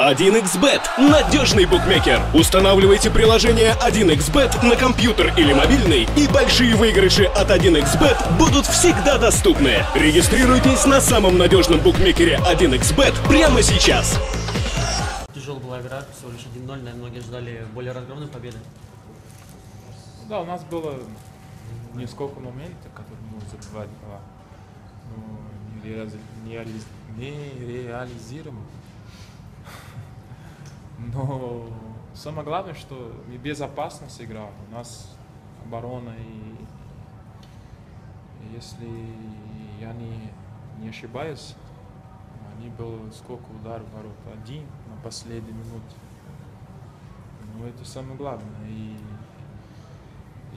1xBet – надежный букмекер. Устанавливайте приложение 1xBet на компьютер или мобильный, и большие выигрыши от 1xBet будут всегда доступны. Регистрируйтесь на самом надежном букмекере 1xBet прямо сейчас. Тяжелая была игра, всего лишь 1-0, наверное, многие ждали более разгромной победы. Да, у нас было несколько моментов, которые мы забивать гола. Но не, реали- не, реали- не реализируем. Но самое главное, что мы безопасно сыграли. У нас оборона и и если я не, не ошибаюсь, они было сколько ударов в ворот? Один на последней минуте. Ну, это самое главное. И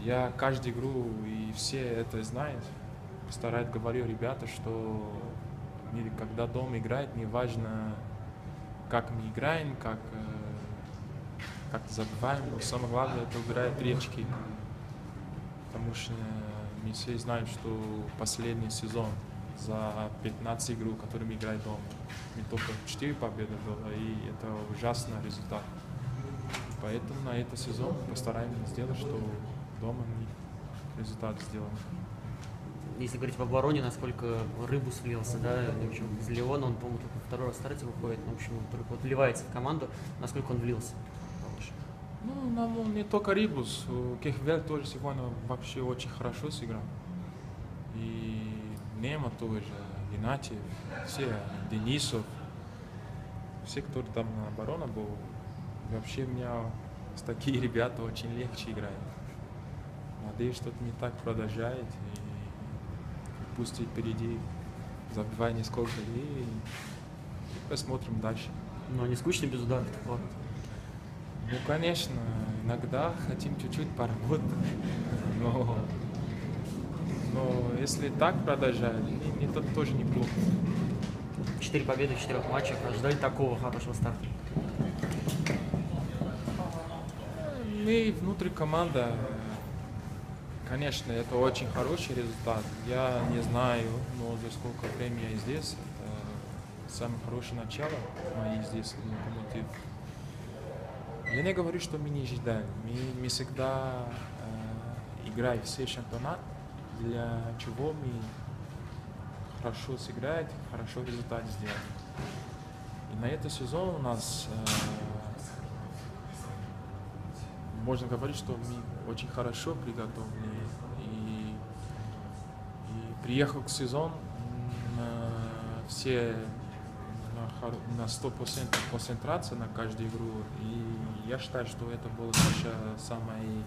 я каждую игру, и все это знают, стараюсь говорю, ребята, что когда дома играет, не важно, как мы играем, как, э, как забиваем, но самое главное, это убирает три очки. Потому что мы все знаем, что последний сезон за 15 игр, которые мы играем дома, мы только 4 победы было, и это ужасный результат. Поэтому на этот сезон постараемся сделать, что дома мы результат сделаем. Если говорить об обороне, насколько рыбу слился, да, в общем, из Леона, он, по-моему, только второй раз старте выходит, в общем, только вот вливается в команду, насколько он влился. Ну, нам не только Рибус, Кехвель тоже сегодня вообще очень хорошо сыграл. И Нема тоже, Геннадьев, все, Денисов, все, кто там на обороне был, вообще меня с такие ребята очень легче играют. Надеюсь, что это не так продолжает, и пусть впереди забивай несколько и, посмотрим дальше. Но не скучно без ударов, ладно. Ну, конечно, иногда хотим чуть-чуть поработать, но, но если так продолжать, не- это тоже неплохо. Четыре победы в четырех матчах, ожидали такого хорошего старта. Мы внутри команда, конечно, это очень хороший результат. Я не знаю, но за сколько времени я здесь, это самое хорошее начало моей здесь локомотив. Я не говорю, что мы не ждали. Мы, мы всегда э, играем все чемпионат, для чего мы хорошо сыграть, хорошо результат сделать. И на этот сезон у нас э, можно говорить, что мы очень хорошо приготовлены. И, и приехал к сезон на все на, хор- на 100% концентрация на каждую игру. И я считаю, что это была наша самая,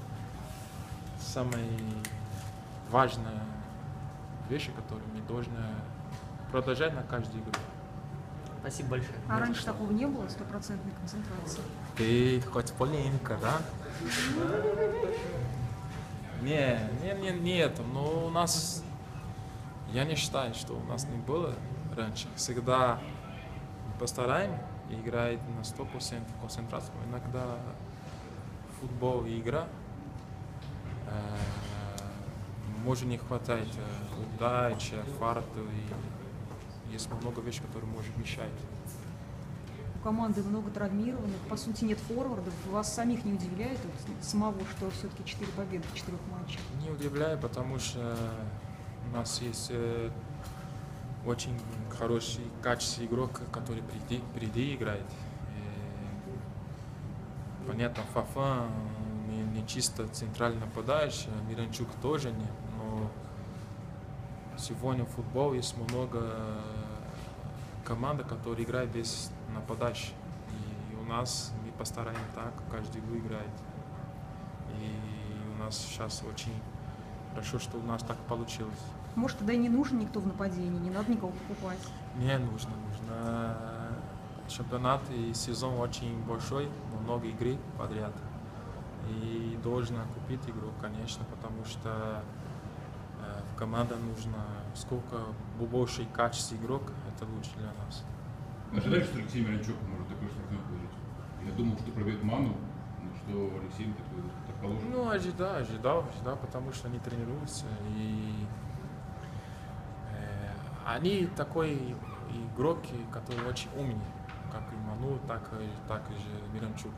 самая важная вещь, которую мы должны продолжать на каждую игру. Спасибо большое. А раньше такого не было, стопроцентной концентрации? Ты хоть полемика, да? Не, не, не, не это. Но у нас, я не считаю, что у нас не было раньше. Всегда постараем играть на 100% концентрацию. Иногда футбол и игра э, может не хватать э, удачи, фарта и есть много вещей, которые может мешать. У команды много травмированных, по сути нет форвардов. Вас самих не удивляет вот, самого, что все-таки 4 победы в 4 матчах? Не удивляю, потому что у нас есть э, очень хороший, качественный игрок, который впереди, впереди играет. И, понятно, Фафа не, не чисто центральный нападающий, а Миранчук тоже не, но сегодня в футбол есть много команд, которые играют без нападающих. И у нас мы постараемся так, каждый играет. И у нас сейчас очень хорошо, что у нас так получилось. Может, тогда и не нужен никто в нападении, не надо никого покупать. Не нужно, нужно. Чемпионат и сезон очень большой, много игры подряд. И должна купить игру, конечно, потому что э, в команде нужно сколько больше качества игрок, это лучше для нас. Ожидаешь, что Алексей Миранчук может такой штрафной положить? Я думал, что пробьет ману, но что Алексей такой так положит. Ну, ожидал, ожидал, ожидал, потому что они тренируются. И э, они такой игроки, которые очень умные. как и Ману, так и, так и Миранчук.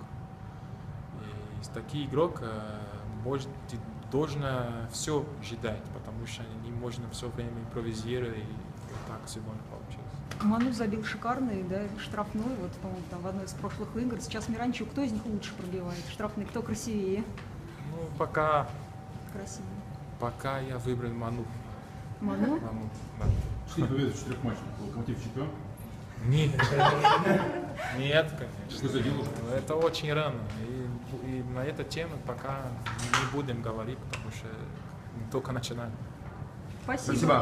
И из таких игрок э, может, ты должна все ждать, потому что не можно все время импровизировать, и вот так сегодня получилось. Ману забил шикарный, да, штрафной, вот, по-моему, там в одной из прошлых игр. Сейчас Миранчук, кто из них лучше пробивает? Штрафный, кто красивее? Ну, пока, Красивее. пока я выбрал Ману. Ману? Ману, да. Четыре победы в четырех матчах. Локомотив чемпион. Нет, нет, конечно. Что задел уже? Это очень рано. И, и на эту тему пока не будем говорить, потому что мы только начинаем. Спасибо. Спасибо.